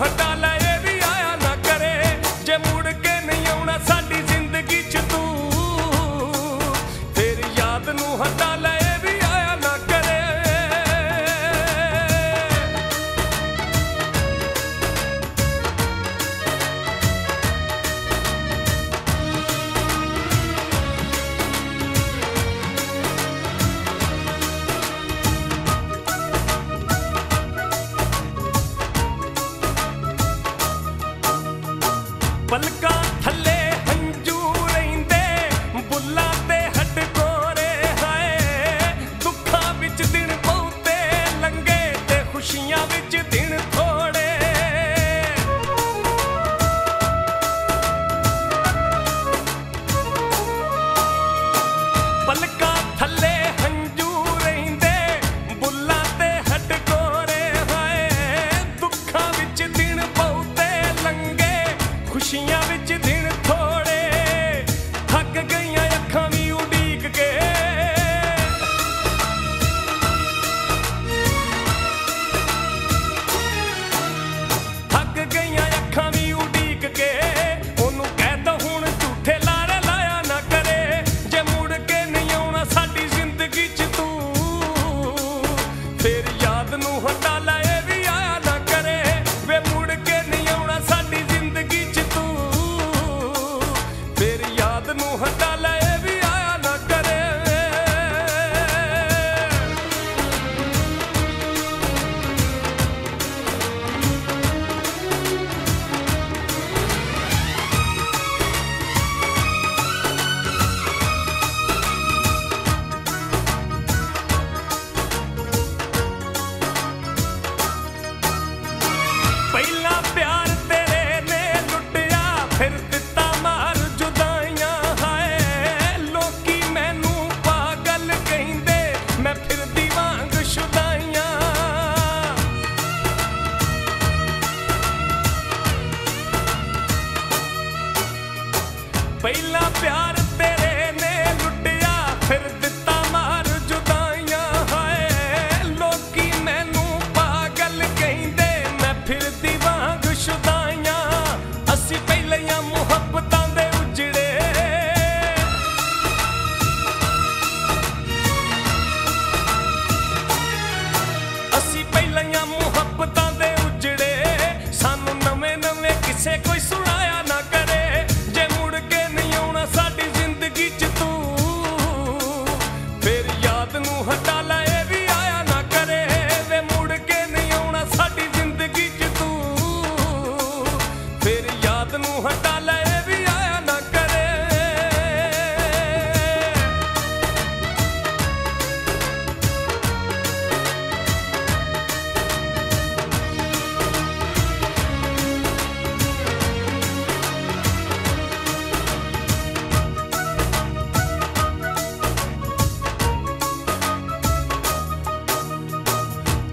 हटा பல்லக்கா lang yamu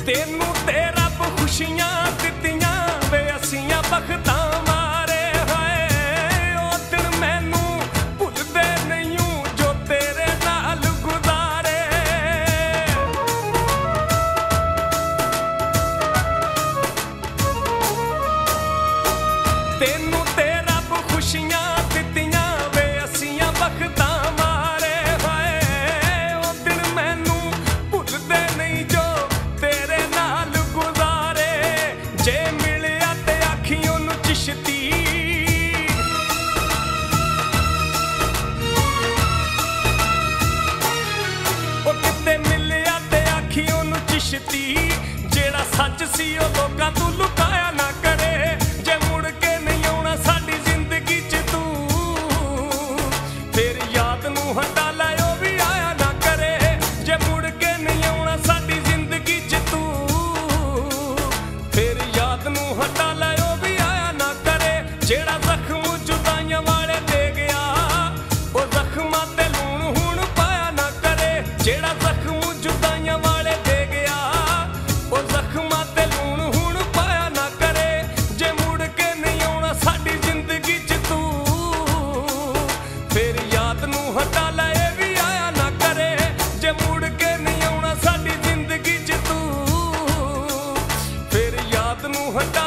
ਤੈਨੂੰ ਤੇ ਰੱਬ ਖੁਸ਼ੀਆਂ ਦਿੱਤੀਆਂ ਵੇ ਅਸੀਂ ਬਖਤਾਂ ਜਿਹੜਾ ਜ਼ਖਮ ਜੁਦਾਈਆਂ ਵਾਲੇ ਦੇ ਗਿਆ, ਉਹ ਜ਼ਖਮਾਂ ਤੇ ਲੂਣ ਹੁਣ ਪਾਇਆ ਨਾ ਕਰੇ। ਜਿਹੜਾ ਜ਼ਖਮ ਜੁਦਾਈਆਂ ਵਾਲੇ ਦੇ ਗਿਆ, ਉਹ ਜ਼ਖਮਾਂ ਤੇ ਲੂਣ ਹੁਣ ਪਾਇਆ ਨਾ ਕਰੇ। ਜੇ ਮੁੜ ਕੇ ਨਹੀਂ ਆਉਣਾ ਸਾਡੀ ਜ਼ਿੰਦਗੀ 'ਚ ਤੂੰ ਫਿਰ ਯਾਦ ਨੂੰ ਹਟਾ ਲੈ ਵੀ ਆਇਆ ਨਾ ਕਰੇ। ਜੇ ਮੁੜ ਕੇ ਨਹੀਂ ਆਉਣਾ ਸਾਡੀ ਜ਼ਿੰਦਗੀ 'ਚ ਤੂੰ ਫਿਰ ਯਾਦ ਨੂੰ ਹਟਾ